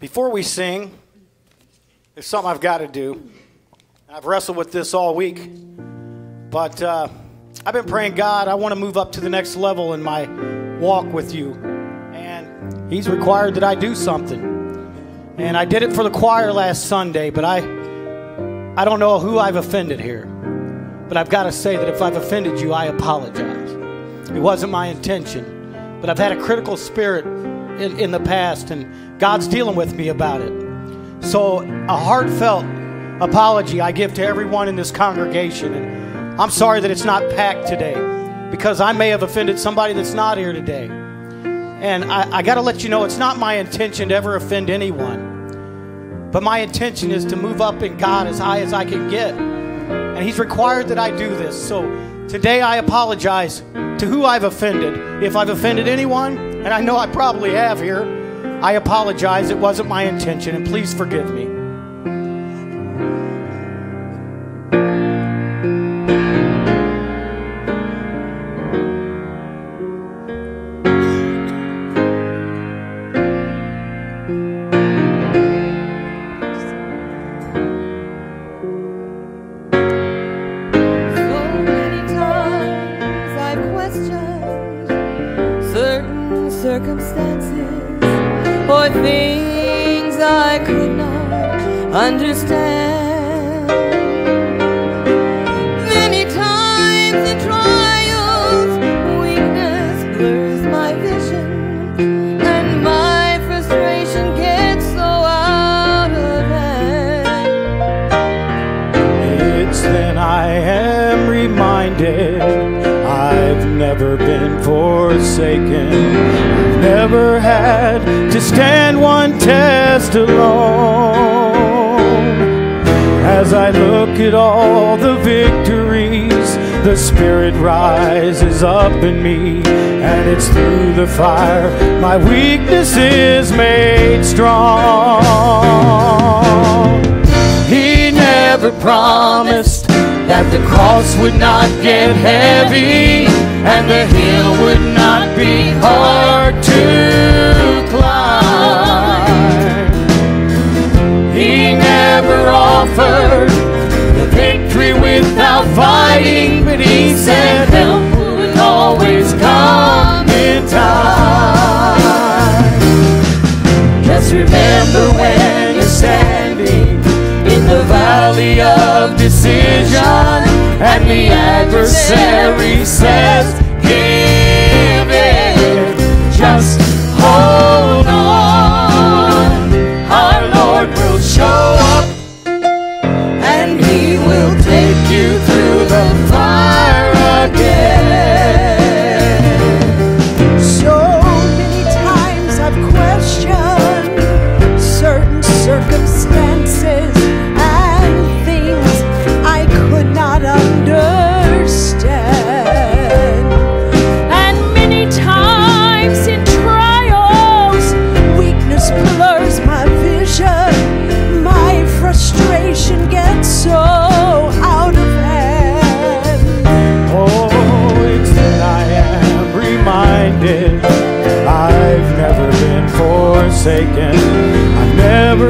Before we sing, there's something I've got to do. I've wrestled with this all week, but uh, I've been praying, God, I want to move up to the next level in my walk with you. And He's required that I do something. And I did it for the choir last Sunday, but I, I don't know who I've offended here. But I've got to say that if I've offended you, I apologize. It wasn't my intention. But I've had a critical spirit in, in the past, and God's dealing with me about it. So, a heartfelt apology I give to everyone in this congregation. And I'm sorry that it's not packed today because I may have offended somebody that's not here today. And I, I got to let you know it's not my intention to ever offend anyone. But my intention is to move up in God as high as I can get. And He's required that I do this. So today I apologize to who I've offended. If I've offended anyone, and I know I probably have here, I apologize. It wasn't my intention, and please forgive me. So or things I could not understand. Many times in trials, weakness blurs my vision, and my frustration gets so out of hand. It's then I am reminded I've never been forsaken. Never had to stand one test alone. As I look at all the victories, the Spirit rises up in me, and it's through the fire my weakness is made strong. He never promised that the cross would not get heavy and the the adversary says, Give in, just hold on. Our Lord will show up and He will take you through the fire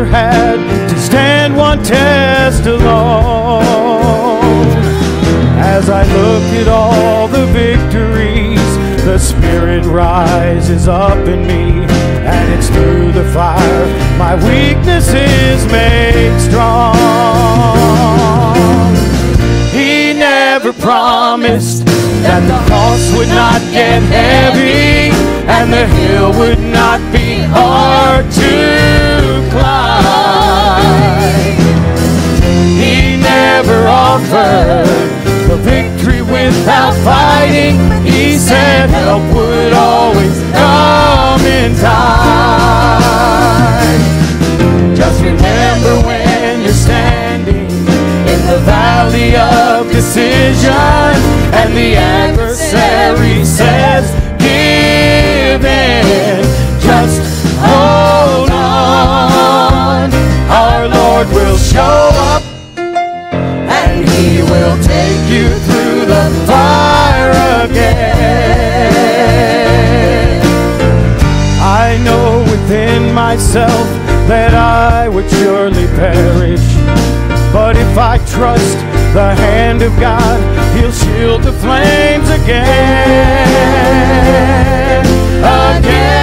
never had to stand one test alone. As I look at all the victories, the Spirit rises up in me, and it's through the fire my weakness is made strong. He never promised that the cross would not get heavy and the hill would not be hard to climb. The adversary says, Give in, just hold on. Our Lord will show up and He will take you through the fire again. I know within myself that I would surely perish. But if I trust the hand of God, He'll shield the flames again. Again.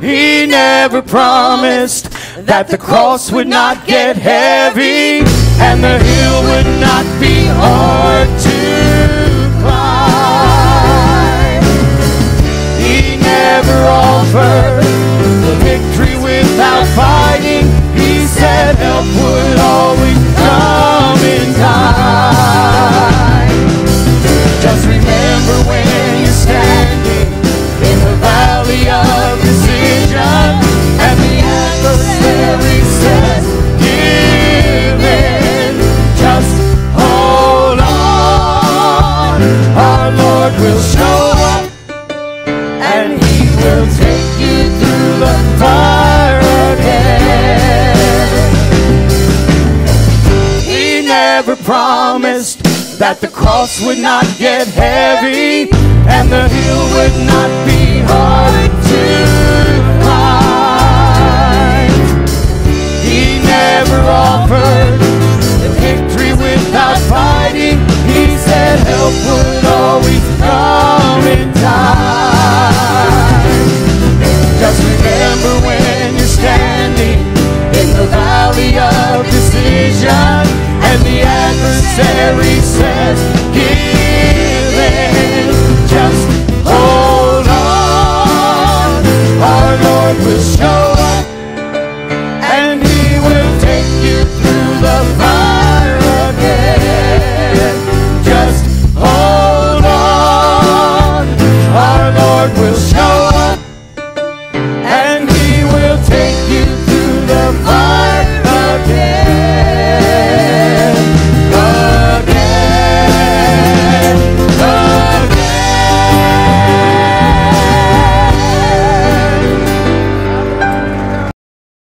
He never promised that the cross would not get heavy and the hill would not be hard to Our Lord will show up and he will take you through the fire again. He never promised that the cross would not get heavy and the hill would not be hard to climb. He never offered in